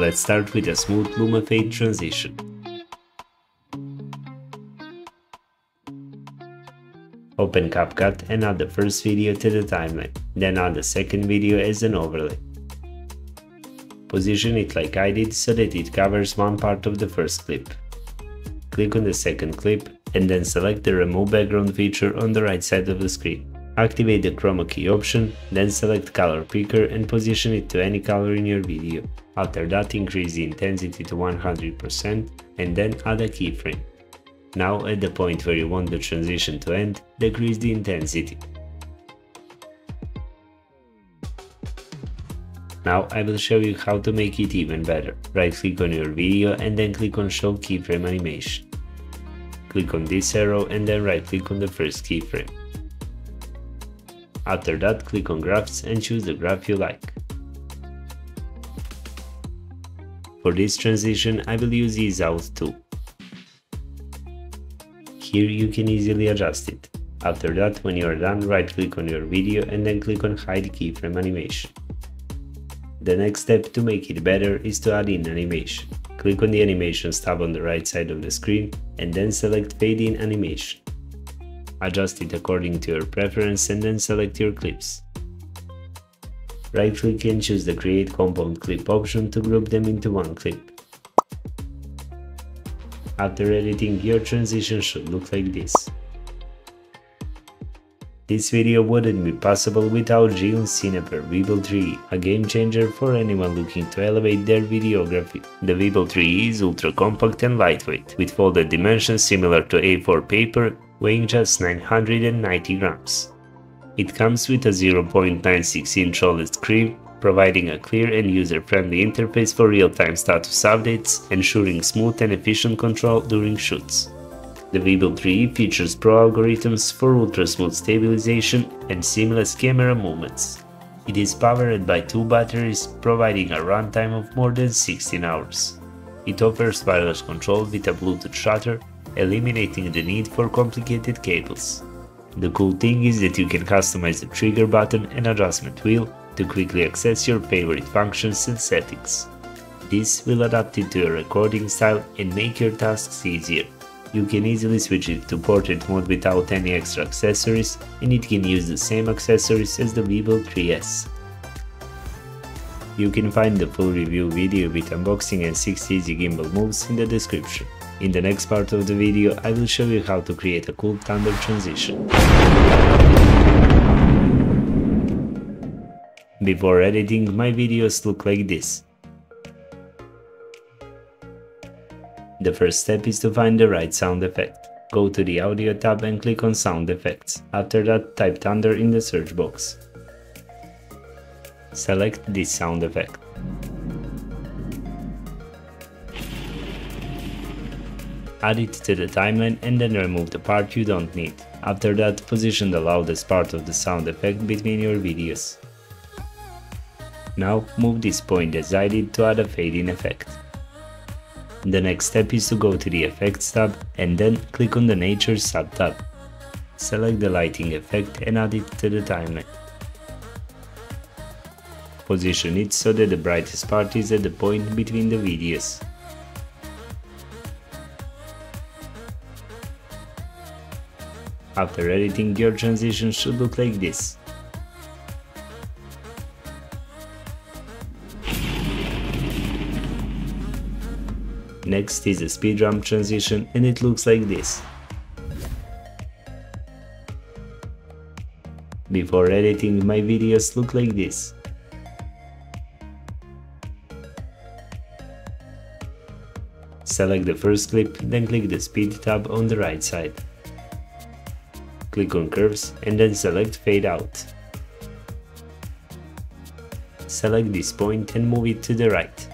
Let's start with a smooth Luma fade transition. Open CapCut and add the first video to the timeline, then add the second video as an overlay. Position it like I did so that it covers one part of the first clip. Click on the second clip and then select the remove background feature on the right side of the screen. Activate the chroma key option, then select color picker and position it to any color in your video. After that increase the intensity to 100% and then add a keyframe. Now at the point where you want the transition to end, decrease the intensity. Now I will show you how to make it even better. Right click on your video and then click on show keyframe animation. Click on this arrow and then right click on the first keyframe. After that click on graphs and choose the graph you like. For this transition I will use ease out tool. Here you can easily adjust it. After that, when you are done, right click on your video and then click on hide keyframe animation. The next step to make it better is to add in animation. Click on the animations tab on the right side of the screen and then select fade in animation. Adjust it according to your preference and then select your clips. Right click and choose the create compound clip option to group them into one clip. After editing, your transition should look like this. This video wouldn't be possible without Zhiyun Cinepeer Weebill 3, a game changer for anyone looking to elevate their videography. The Weebill 3 is ultra compact and lightweight, with folded dimensions similar to A4 paper, weighing just 990 grams. It comes with a 0.96 inch OLED screen providing a clear and user-friendly interface for real-time status updates, ensuring smooth and efficient control during shoots. The Weebill 3 features pro algorithms for ultra-smooth stabilization and seamless camera movements. It is powered by two batteries, providing a runtime of more than 16 hours. It offers wireless control with a Bluetooth shutter, eliminating the need for complicated cables. The cool thing is that you can customize the trigger button and adjustment wheel to quickly access your favorite functions and settings. This will adapt it to your recording style and make your tasks easier. You can easily switch it to portrait mode without any extra accessories and it can use the same accessories as the Weebill 3S. You can find the full review video with unboxing and 6 easy gimbal moves in the description. In the next part of the video I will show you how to create a cool thunder transition. Before editing, my videos look like this. The first step is to find the right sound effect. Go to the audio tab and click on sound effects. After that, type thunder in the search box. Select this sound effect. Add it to the timeline and then remove the part you don't need. After that, position the loudest part of the sound effect between your videos. Now move this point as I did to add a fading effect. The next step is to go to the Effects tab and then click on the Nature sub-tab. Select the lighting effect and add it to the timeline. Position it so that the brightest part is at the point between the videos. After editing, your transition should look like this. Next is a speed ramp transition and it looks like this. Before editing, my videos look like this. Select the first clip, then click the speed tab on the right side. Click on curves and then select fade out. Select this point and move it to the right.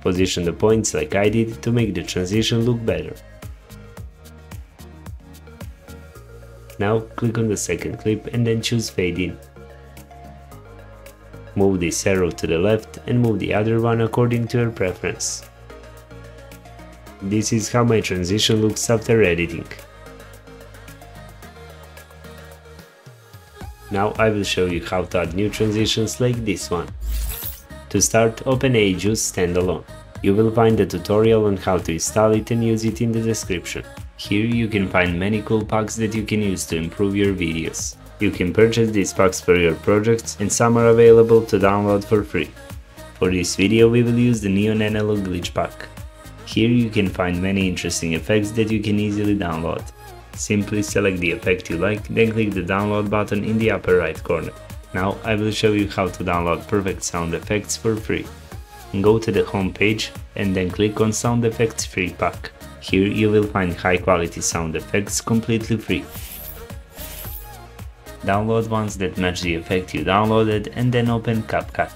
Position the points like I did to make the transition look better. Now click on the second clip and then choose fade in. Move this arrow to the left and move the other one according to your preference. This is how my transition looks after editing. Now I will show you how to add new transitions like this one. To start, open AEJuice standalone. You will find a tutorial on how to install it and use it in the description. Here you can find many cool packs that you can use to improve your videos. You can purchase these packs for your projects and some are available to download for free. For this video we will use the Neon Analog Glitch pack. Here you can find many interesting effects that you can easily download. Simply select the effect you like, then click the download button in the upper right corner. Now I will show you how to download perfect sound effects for free. Go to the home page and then click on sound effects free pack. Here you will find high quality sound effects completely free. Download ones that match the effect you downloaded and then open CapCut.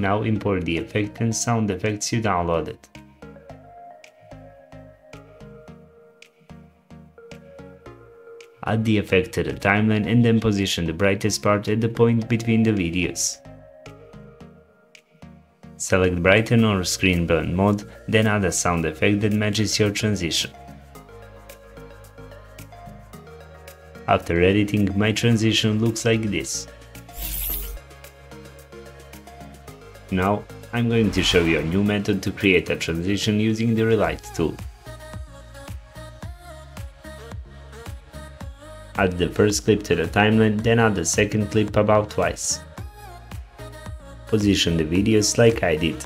Now import the effect and sound effects you downloaded. Add the effect to the timeline and then position the brightest part at the point between the videos. Select Brighten or Screen Blend mode, then add a sound effect that matches your transition. After editing, my transition looks like this. Now, I'm going to show you a new method to create a transition using the Relight tool. Add the first clip to the timeline, then add the second clip about twice. Position the videos like I did.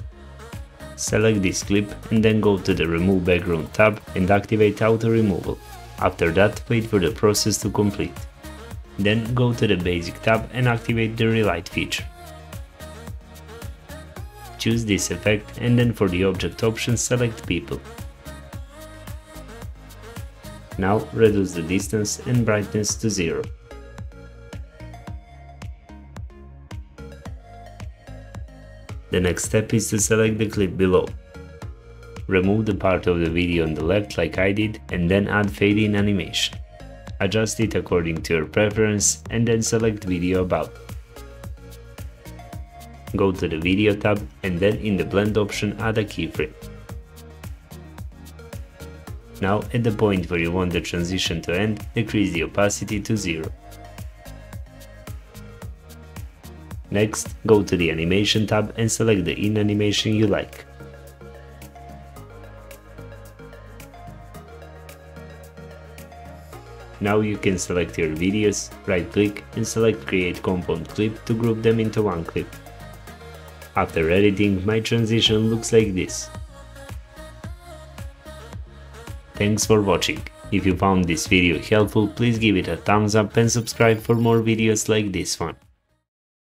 Select this clip and then go to the Remove Background tab and activate Auto Removal. After that, wait for the process to complete. Then go to the Basic tab and activate the Relight feature choose this effect and then for the object option select people. Now reduce the distance and brightness to zero. The next step is to select the clip below. Remove the part of the video on the left like I did and then add fade in animation. Adjust it according to your preference and then select video about go to the video tab and then in the blend option add a keyframe. Now at the point where you want the transition to end, decrease the opacity to zero. Next, go to the animation tab and select the in animation you like. Now you can select your videos, right click and select create compound clip to group them into one clip. After editing, my transition looks like this. Thanks for watching. If you found this video helpful, please give it a thumbs up and subscribe for more videos like this one.